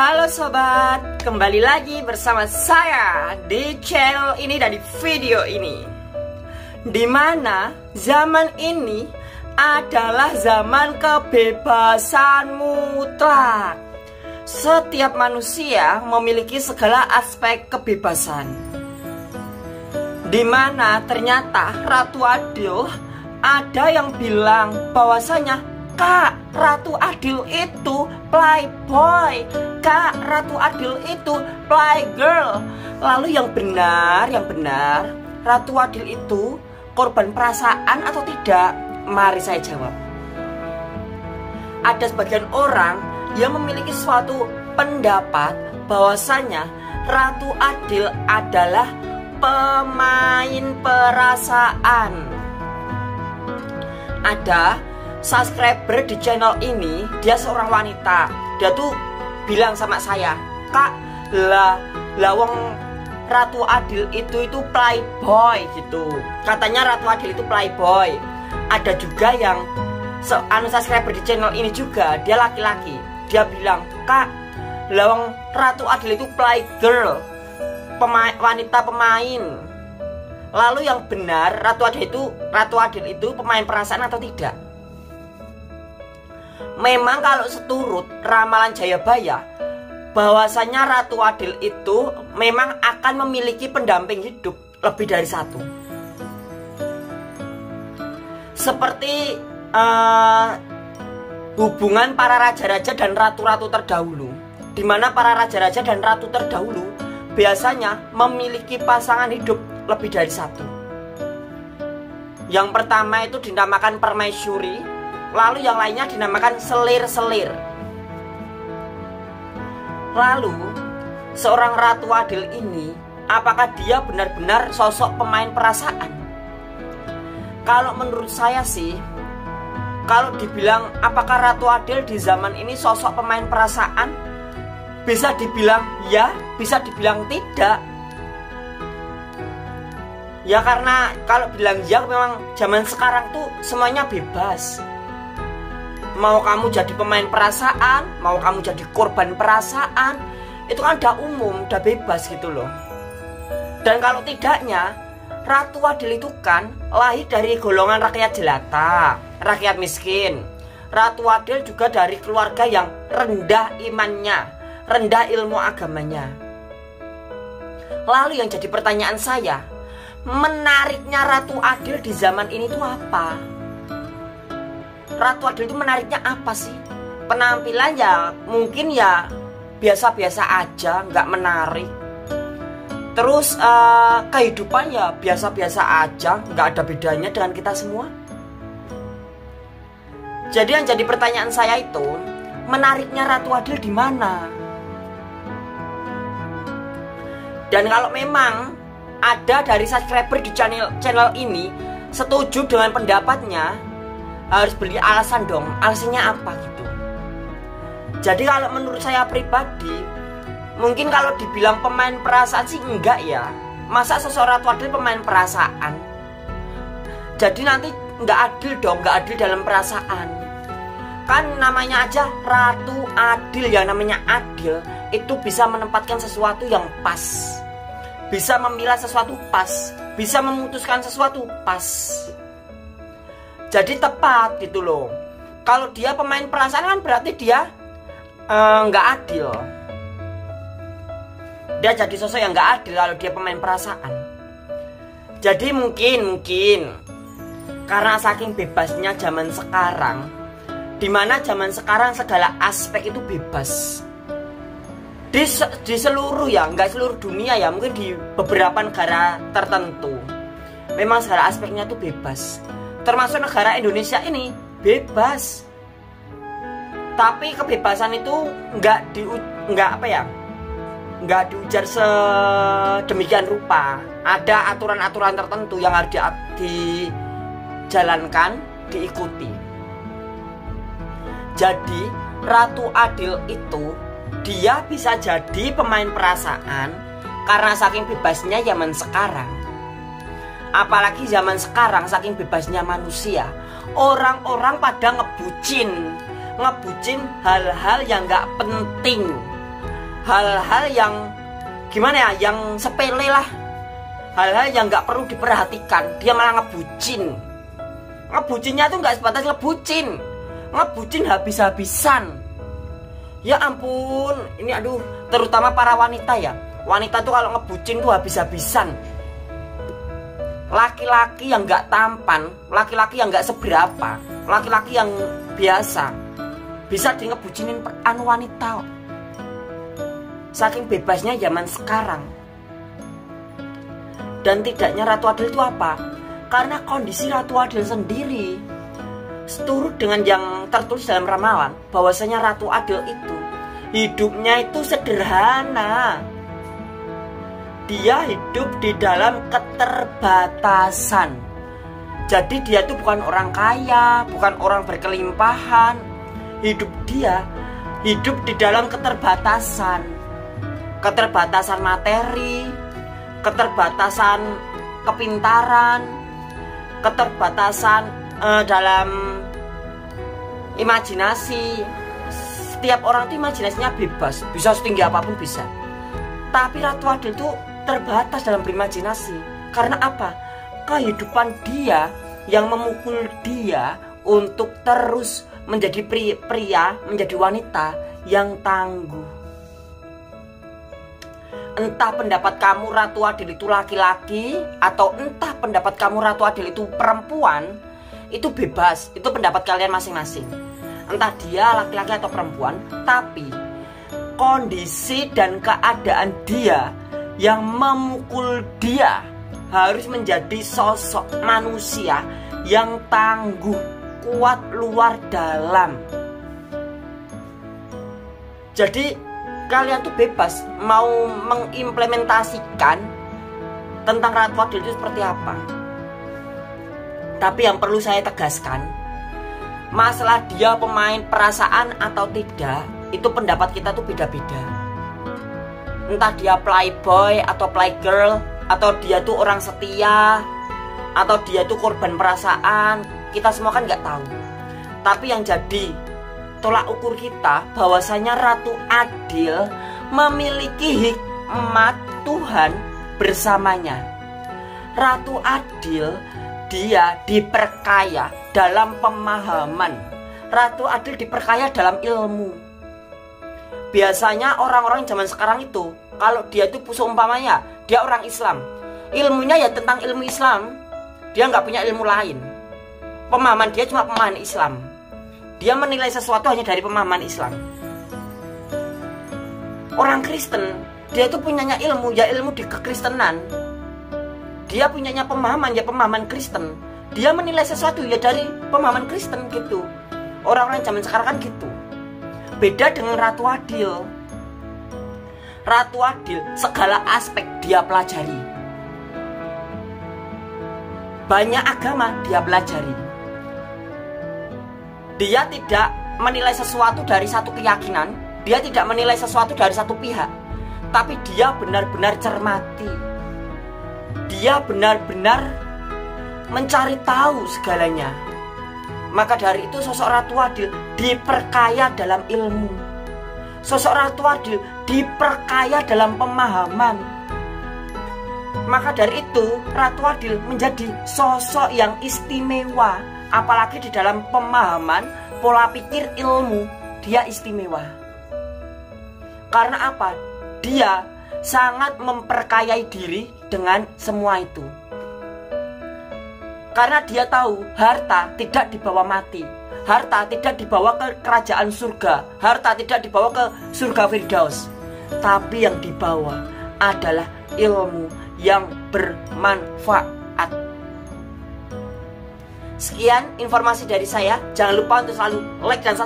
Halo sobat, kembali lagi bersama saya di channel ini dan di video ini. Di mana zaman ini adalah zaman kebebasan mutlak. Setiap manusia memiliki segala aspek kebebasan. Di mana ternyata Ratu Adil ada yang bilang bahwasanya Kak, Ratu Adil itu playboy. Kak, Ratu Adil itu playgirl. Lalu yang benar, yang benar, Ratu Adil itu korban perasaan atau tidak? Mari saya jawab. Ada sebagian orang yang memiliki suatu pendapat bahwasanya Ratu Adil adalah pemain perasaan. Ada subscriber di channel ini dia seorang wanita. Dia tuh bilang sama saya kak lah lawang Ratu Adil itu itu playboy gitu. Katanya Ratu Adil itu playboy. Ada juga yang se anu subscriber di channel ini juga dia laki-laki. Dia bilang kak lawang Ratu Adil itu playgirl pemain wanita pemain. Lalu yang benar Ratu Adil itu Ratu Adil itu pemain perasaan atau tidak Memang kalau seturut ramalan Jayabaya bahwasanya Ratu Adil itu memang akan memiliki pendamping hidup lebih dari satu. Seperti uh, hubungan para raja-raja dan ratu-ratu terdahulu, di mana para raja-raja dan ratu terdahulu biasanya memiliki pasangan hidup lebih dari satu. Yang pertama itu dinamakan permaisuri, Lalu yang lainnya dinamakan selir-selir. Lalu seorang Ratu Adil ini apakah dia benar-benar sosok pemain perasaan? Kalau menurut saya sih kalau dibilang apakah Ratu Adil di zaman ini sosok pemain perasaan? Bisa dibilang ya, bisa dibilang tidak. Ya karena kalau bilang ya memang zaman sekarang tuh semuanya bebas mau kamu jadi pemain perasaan, mau kamu jadi korban perasaan, itu kan udah umum, udah bebas gitu loh. Dan kalau tidaknya, Ratu Adil itu kan lahir dari golongan rakyat jelata, rakyat miskin. Ratu Adil juga dari keluarga yang rendah imannya, rendah ilmu agamanya. Lalu yang jadi pertanyaan saya, menariknya Ratu Adil di zaman ini tuh apa? Ratu Adil itu menariknya apa sih? Penampilan ya mungkin ya biasa-biasa aja, nggak menarik. Terus uh, kehidupan ya biasa-biasa aja, nggak ada bedanya dengan kita semua. Jadi yang jadi pertanyaan saya itu, menariknya Ratu Adil di mana? Dan kalau memang ada dari subscriber di channel channel ini setuju dengan pendapatnya, harus beli alasan dong alasannya apa gitu. Jadi kalau menurut saya pribadi mungkin kalau dibilang pemain perasaan sih enggak ya. Masa seseorang adil pemain perasaan? Jadi nanti enggak adil dong enggak adil dalam perasaan. Kan namanya aja ratu adil yang namanya adil itu bisa menempatkan sesuatu yang pas. Bisa memilah sesuatu pas bisa memutuskan sesuatu pas jadi tepat gitu loh. Kalau dia pemain perasaan kan berarti dia eh, nggak uh, adil. Dia jadi sosok yang nggak adil kalau dia pemain perasaan. Jadi mungkin mungkin karena saking bebasnya zaman sekarang di mana zaman sekarang segala aspek itu bebas. Di, di seluruh ya nggak seluruh dunia ya mungkin di beberapa negara tertentu. Memang segala aspeknya itu bebas termasuk negara Indonesia ini bebas. Tapi kebebasan itu nggak di nggak apa ya? Nggak diujar sedemikian rupa. Ada aturan-aturan tertentu yang harus di, dijalankan diikuti. Jadi Ratu Adil itu dia bisa jadi pemain perasaan karena saking bebasnya zaman sekarang Apalagi zaman sekarang saking bebasnya manusia Orang-orang pada ngebucin Ngebucin hal-hal yang gak penting. Hal-hal yang gimana ya yang sepele lah. Hal-hal yang nggak perlu diperhatikan dia malah ngebucin. Ngebucinnya tuh nggak sebatas ngebucin ngebucin habis-habisan. Ya ampun ini aduh terutama para wanita ya. Wanita tuh kalau ngebucin tuh habis-habisan laki-laki yang nggak tampan laki-laki yang nggak seberapa laki-laki yang biasa bisa di ngebucinin anu wanita saking bebasnya zaman sekarang dan tidaknya Ratu Adil itu apa? Karena kondisi Ratu Adil sendiri seturut dengan yang tertulis dalam ramalan bahwasanya Ratu Adil itu hidupnya itu sederhana. Dia hidup di dalam keterbatasan. Jadi dia itu bukan orang kaya, bukan orang berkelimpahan. Hidup dia hidup di dalam keterbatasan. Keterbatasan materi, keterbatasan kepintaran, keterbatasan uh, dalam imajinasi. Setiap orang itu imajinasinya bebas, bisa setinggi apa pun bisa. Tapi Ratu Adil itu terbatas dalam berimajinasi. Karena apa? Kehidupan dia yang memukul dia untuk terus menjadi pria, menjadi wanita yang tangguh entah pendapat kamu Ratu Adil itu laki-laki atau entah pendapat kamu Ratu Adil itu perempuan, itu bebas, itu pendapat kalian masing-masing. Entah dia laki-laki atau perempuan, tapi kondisi dan keadaan dia yang memukul dia harus menjadi sosok manusia yang tangguh, kuat luar dalam. Jadi kalian tuh bebas mau mengimplementasikan tentang Ratu Adil itu seperti apa. Tapi yang perlu saya tegaskan, masalah dia pemain perasaan atau tidak, itu pendapat kita tuh beda-beda. Entah dia playboy atau playgirl, atau dia tuh orang setia, atau dia tuh korban perasaan, kita semua kan nggak tahu. Tapi yang jadi tolak ukur kita bahwasanya Ratu Adil memiliki hikmat Tuhan bersamanya. Ratu Adil dia diperkaya dalam pemahaman. Ratu Adil diperkaya dalam ilmu. Biasanya orang-orang zaman sekarang itu kalau dia itu pusuk umpamanya dia orang Islam, ilmunya ya tentang ilmu Islam. Dia nggak punya ilmu lain. Pemahaman dia cuma pemahaman Islam dia menilai sesuatu hanya dari pemahaman Islam. Orang Kristen, dia itu punyanya ilmu, ya ilmu di kekristenan. Dia punyanya pemahaman, ya pemahaman Kristen. Dia menilai sesuatu ya dari pemahaman Kristen gitu. Orang-orang zaman sekarang kan gitu. Beda dengan Ratu Adil. Ratu Adil segala aspek dia pelajari. Banyak agama dia pelajari dia tidak menilai sesuatu dari satu keyakinan, dia tidak menilai sesuatu dari satu pihak, tapi dia benar-benar cermati. Dia benar-benar mencari tahu segalanya. Maka dari itu sosok Ratu Adil diperkaya dalam ilmu. Sosok Ratu Adil diperkaya dalam pemahaman. Maka dari itu Ratu Adil menjadi sosok yang istimewa apalagi di dalam pemahaman pola pikir ilmu dia istimewa karena apa dia sangat memperkayai diri dengan semua itu karena dia tahu harta tidak dibawa mati harta tidak dibawa ke kerajaan surga harta tidak dibawa ke surga Firdaus tapi yang dibawa adalah ilmu yang bermanfaat Sekian informasi dari saya. Jangan lupa untuk selalu like dan subscribe.